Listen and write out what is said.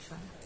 Sure.